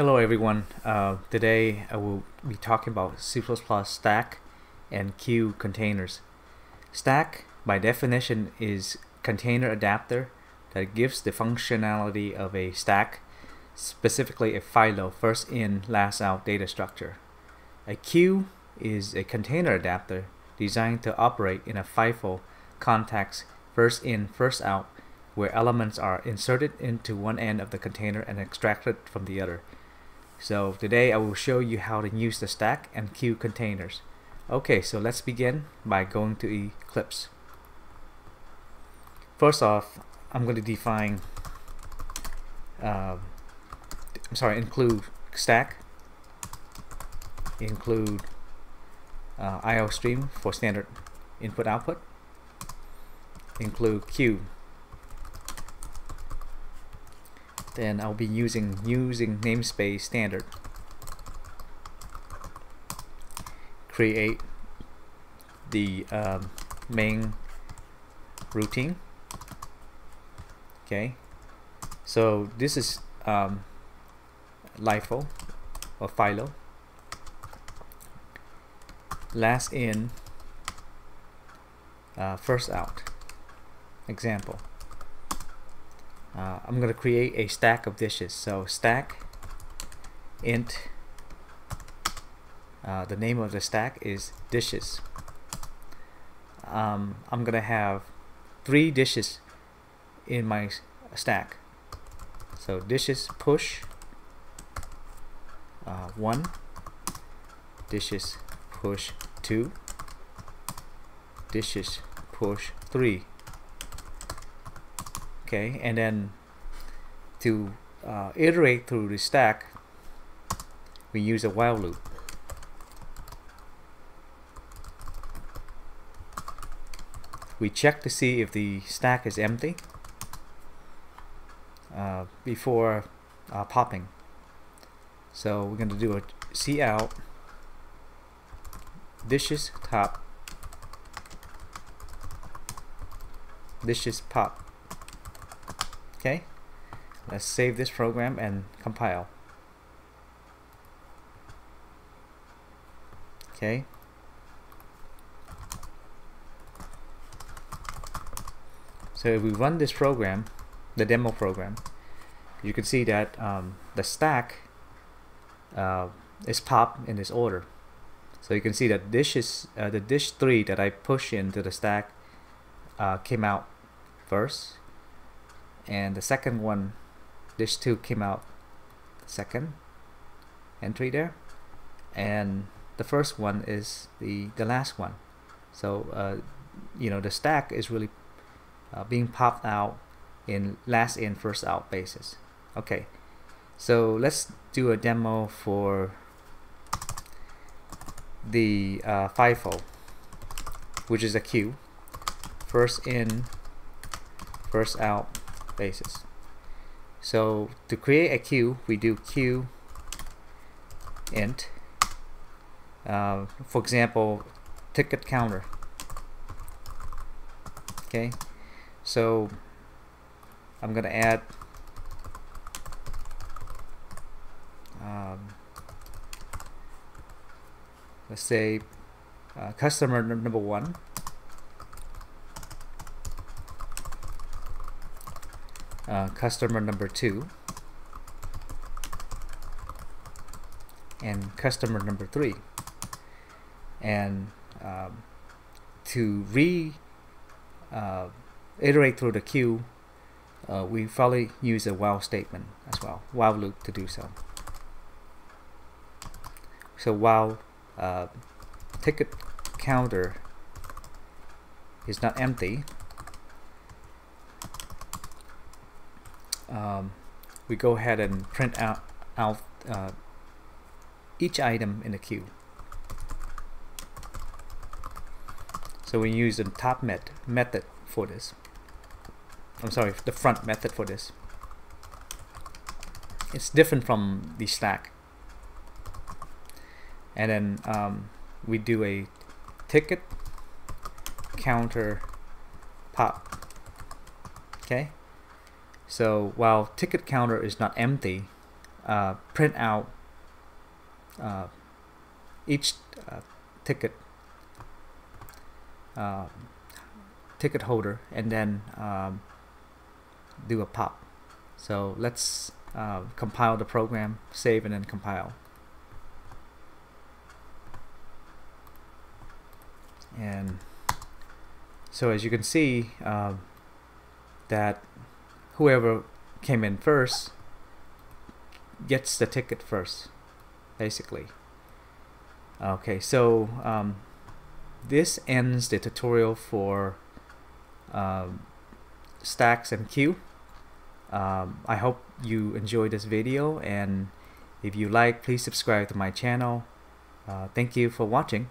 Hello everyone. Uh, today I will be talking about C++ stack and queue containers. Stack by definition is container adapter that gives the functionality of a stack, specifically a FILO first in last out data structure. A queue is a container adapter designed to operate in a FIFO context first in first out where elements are inserted into one end of the container and extracted from the other. So today I will show you how to use the stack and queue containers. Okay, so let's begin by going to Eclipse. First off, I'm going to define, uh, I'm sorry, include stack, include uh, IO stream for standard input output, include queue then I'll be using using namespace standard. Create the um, main routine. Okay. So this is um, LIFO or FILO. Last in uh, first out. Example uh, I'm going to create a stack of dishes. So stack int uh, the name of the stack is dishes. Um, I'm gonna have three dishes in my stack. So dishes push uh, one. Dishes push two. Dishes push three okay and then to uh, iterate through the stack we use a while loop. We check to see if the stack is empty uh, before uh, popping. So we're going to do a C out dishes top dishes pop Okay, let's save this program and compile. Okay. So if we run this program, the demo program, you can see that um, the stack uh, is popped in this order. So you can see that dish is uh, the dish three that I push into the stack uh, came out first and the second one this two came out second entry there. And the first one is the the last one. So uh, you know the stack is really uh, being popped out in last in first out basis. Okay. So let's do a demo for the uh, FIFO which is a queue first in first out basis. So to create a queue, we do queue int. Uh, for example, ticket counter. Okay, so I'm gonna add um, let's say uh, customer number one uh, customer number two. And customer number three. And um, to re uh, iterate through the queue uh, we probably use a while statement as well. While loop to do so. So while uh, ticket counter is not empty um, we go ahead and print out, out uh, each item in the queue. So we use the top met method for this. I'm sorry, the front method for this. It's different from the stack. And then um, we do a ticket counter pop. Okay. So while ticket counter is not empty, uh, print out uh, each uh, ticket uh, ticket holder and then um, do a pop. So let's uh, compile the program save and then compile. And so as you can see um, that whoever came in first gets the ticket first basically. Okay so um, this ends the tutorial for um, stacks and queue um, I hope you enjoyed this video and if you like please subscribe to my channel. Uh, thank you for watching